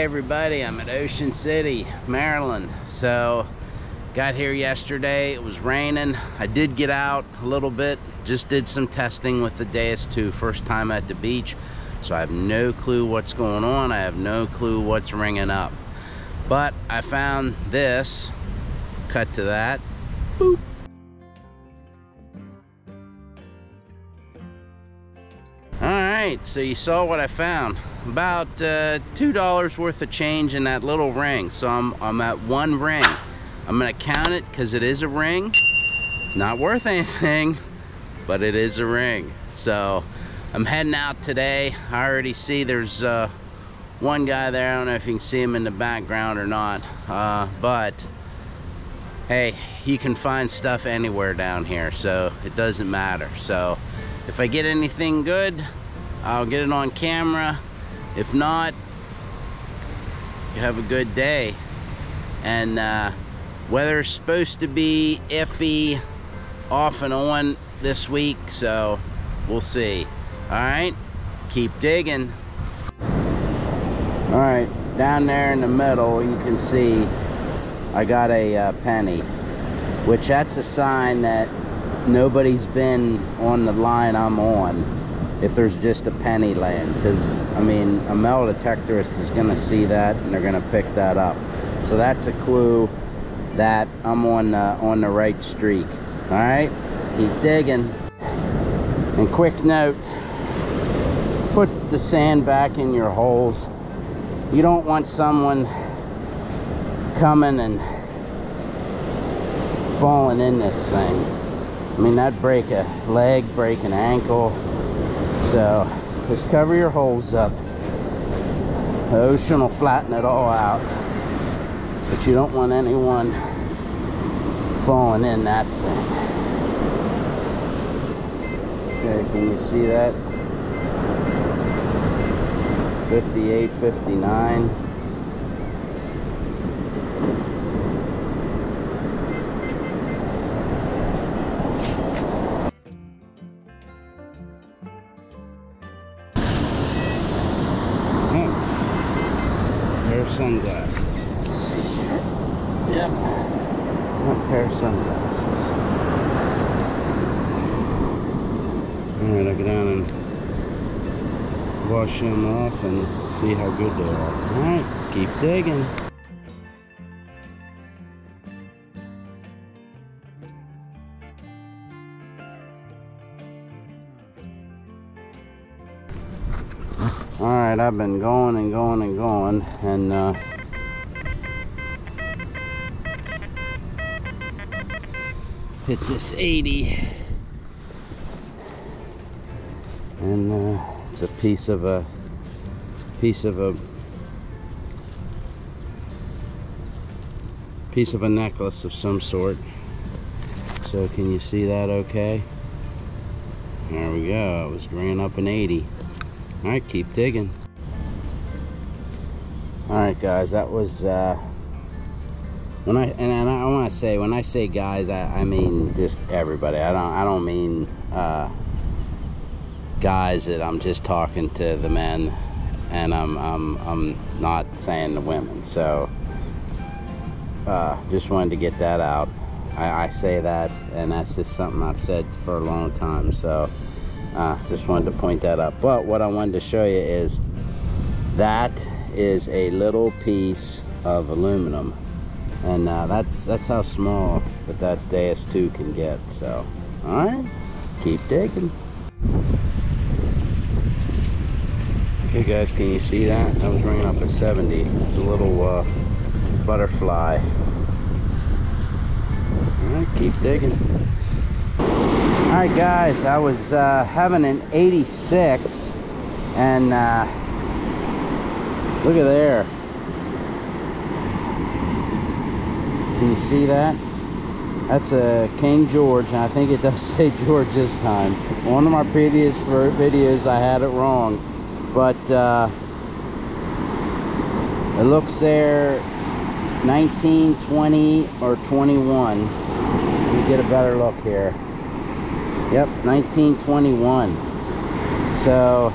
Hey everybody, I'm at Ocean City, Maryland. So, got here yesterday, it was raining. I did get out a little bit, just did some testing with the Deus 2, first time at the beach. So I have no clue what's going on, I have no clue what's ringing up. But I found this, cut to that, boop. Right, so you saw what I found. About uh, two dollars worth of change in that little ring. So I'm, I'm at one ring. I'm gonna count it because it is a ring. It's not worth anything but it is a ring. So I'm heading out today. I already see there's uh, one guy there. I don't know if you can see him in the background or not. Uh, but hey you can find stuff anywhere down here so it doesn't matter. So if I get anything good I'll get it on camera if not, you have a good day. And uh, weather's supposed to be iffy off and on this week, so we'll see. All right, keep digging. All right, down there in the middle, you can see I got a uh, penny, which that's a sign that nobody's been on the line I'm on if there's just a penny laying because I mean a metal detector is to see that and they're to pick that up. So that's a clue that I'm on uh, on the right streak all right keep digging. And quick note put the sand back in your holes. You don't want someone coming and falling in this thing. I mean that'd break a leg break an ankle so just cover your holes up. The ocean will flatten it all out. But you don't want anyone falling in that thing. Okay, can you see that? 58, 59. Yep. One pair of sunglasses. Alright, I'll go down and wash them off and see how good they are. Alright, keep digging. all right i've been going and going and going and uh, hit this 80 and uh, it's a piece of a piece of a piece of a necklace of some sort. So can you see that okay? There we go. It was bringing up an 80 all right keep digging. All right guys that was uh when i and, i want to say when i say guys I, I mean just everybody i don't i don't mean uh guys that i'm just talking to the men and i'm i'm i'm not saying the women so uh just wanted to get that out I, I say that and that's just something i've said for a long time so uh, just wanted to point that out. But what I wanted to show you is that is a little piece of aluminum. And uh, that's that's how small that that Deus 2 can get. So, all right, keep digging. Okay guys, can you see that? I was ringing up a 70. It's a little uh, butterfly. All right, keep digging all right guys i was uh, having an 86 and uh, look at there can you see that? That's a king george and i think it does say george this time. One of my previous videos i had it wrong but uh, it looks there 19 20 or 21 let me get a better look here. Yep, 1921. So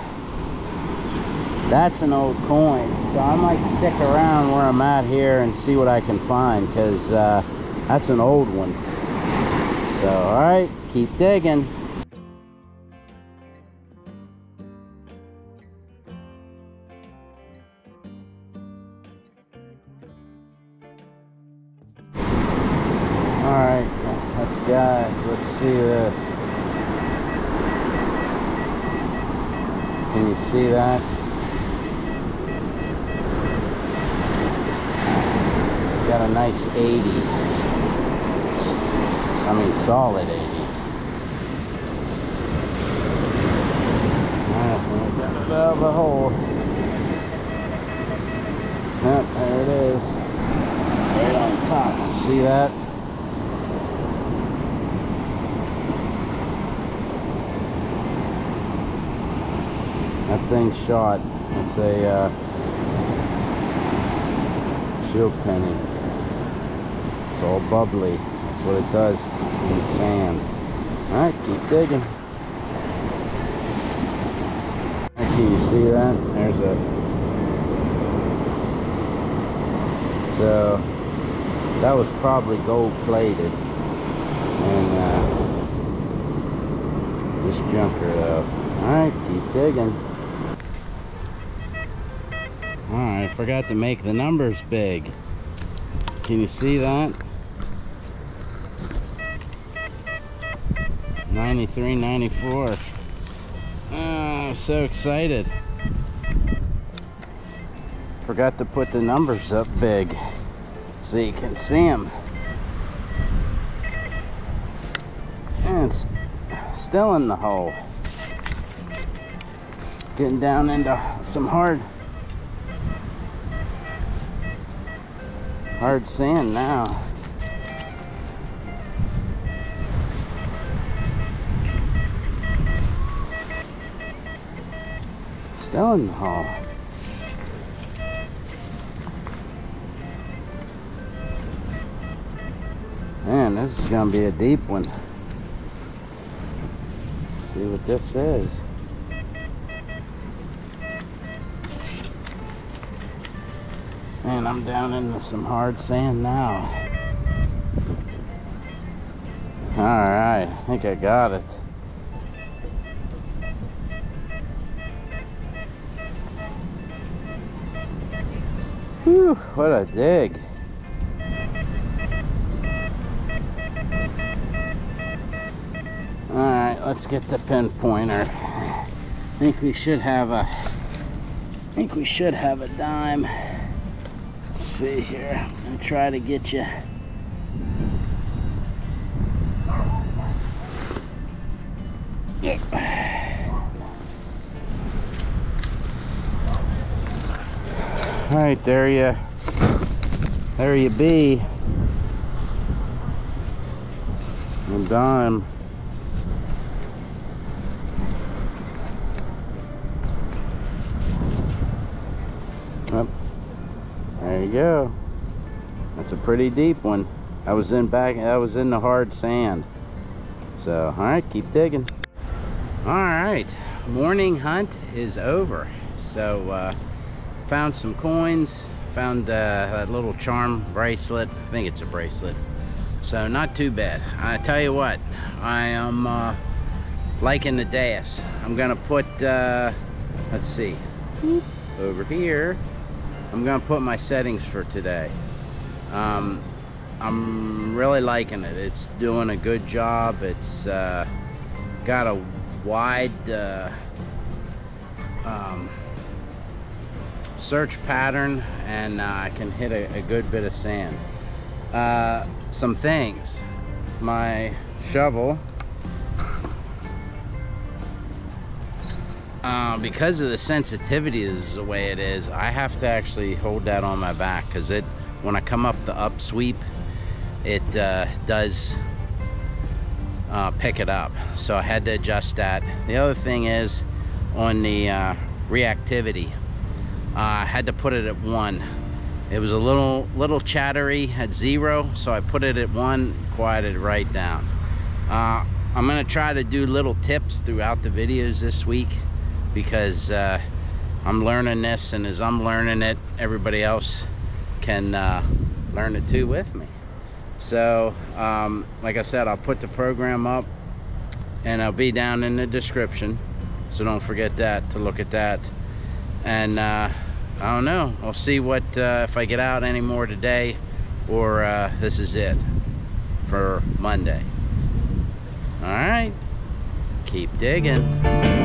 that's an old coin. So I might stick around where I'm at here and see what I can find because uh, that's an old one. So, all right, keep digging. All right, let's guys, let's see this. Can you see that? Got a nice 80. I mean, solid 80. Alright, we got it out of the hole. Yep, there it is. Right on top. See that? That thing shot. It's a uh, shield penny. All bubbly. That's what it does in the sand. Alright, keep digging. Can you see that? There's a... So, that was probably gold plated. And, uh, this junker though. Alright, keep digging. Alright, forgot to make the numbers big. Can you see that? 93, 94. Oh, I'm so excited. Forgot to put the numbers up big so you can see them. And it's still in the hole. Getting down into some hard hard sand now. In. Man, this is gonna be a deep one. see what this is. Man, I'm down into some hard sand now. Alright, I think I got it. Whew, what a dig. Alright, let's get the pinpointer. I think we should have a I think we should have a dime. Let's see here. Gonna try to get you Yep. All right, there you, there you be. Dime. Yep. There you go. That's a pretty deep one. I was in back, I was in the hard sand. So, all right, keep digging. All right, morning hunt is over. So, uh, found some coins, found uh, that little charm bracelet. I think it's a bracelet. So, not too bad. I tell you what, I am uh, liking the Deus. I'm gonna put, uh, let's see, over here. I'm gonna put my settings for today. Um, I'm really liking it. It's doing a good job. It's uh, got a wide uh, um, search pattern and uh, I can hit a, a, good bit of sand. Uh, some things. My shovel Uh, because of the sensitivity is the way it is, I have to actually hold that on my back because it, when I come up the up sweep, it uh, does uh, pick it up. So I had to adjust that. The other thing is on the uh, reactivity, I had to put it at one. It was a little little chattery at zero, so I put it at one, quieted right down. Uh, I'm gonna try to do little tips throughout the videos this week because uh, I'm learning this and as I'm learning it, everybody else can uh, learn it too with me. So, um, like I said, I'll put the program up and I'll be down in the description. So don't forget that to look at that. And uh, I don't know, I'll see what, uh, if I get out any more today or uh, this is it for Monday. All right, keep digging.